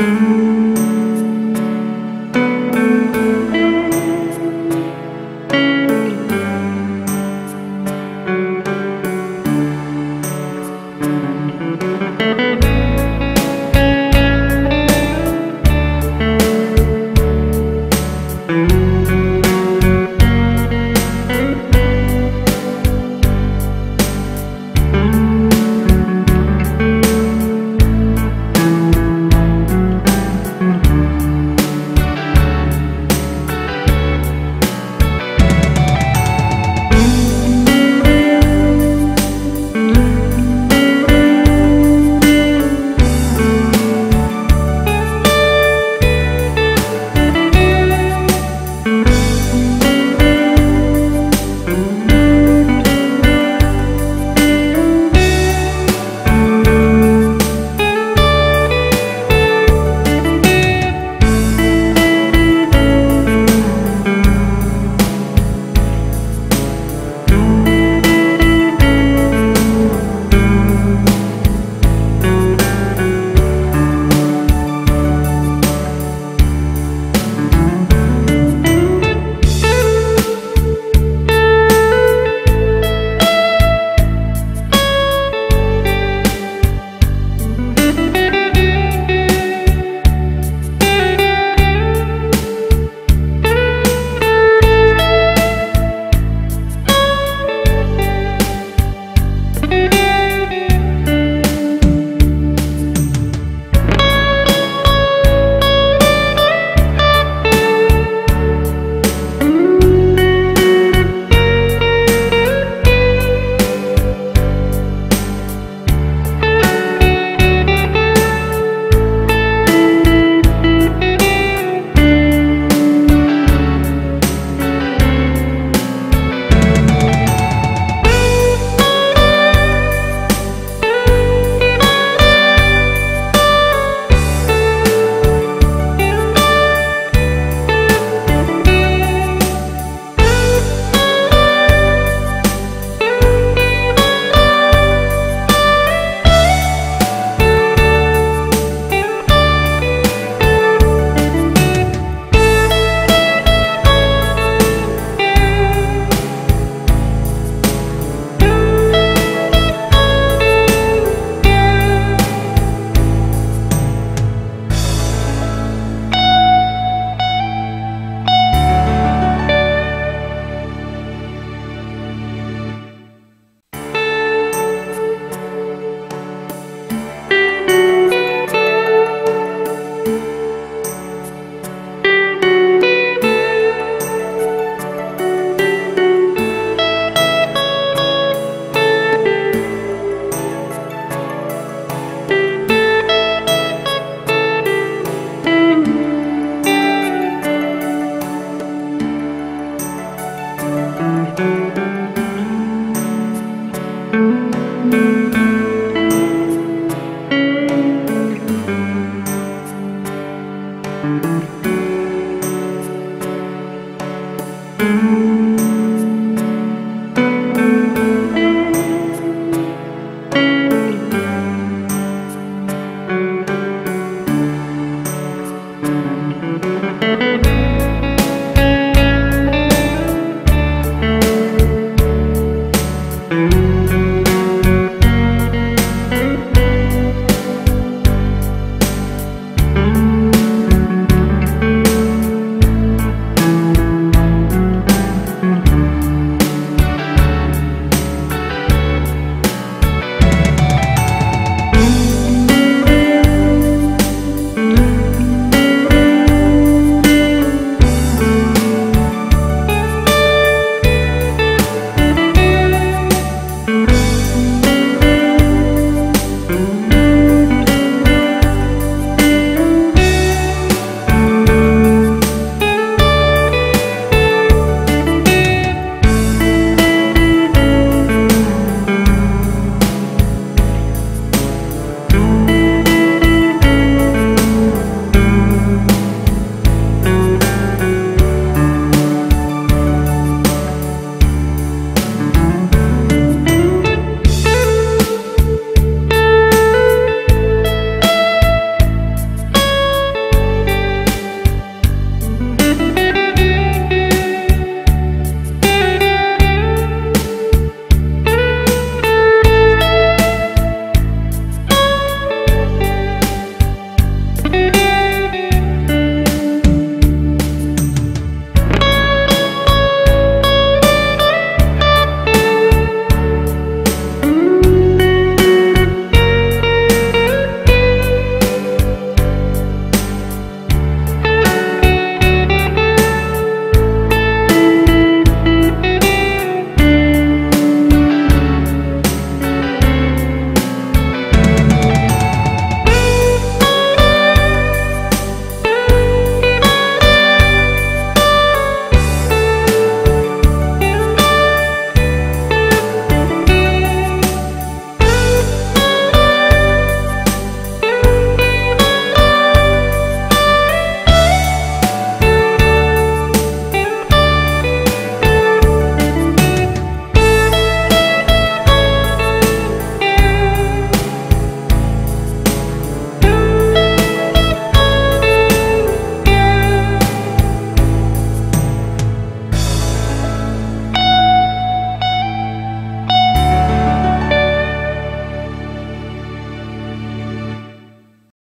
Música Música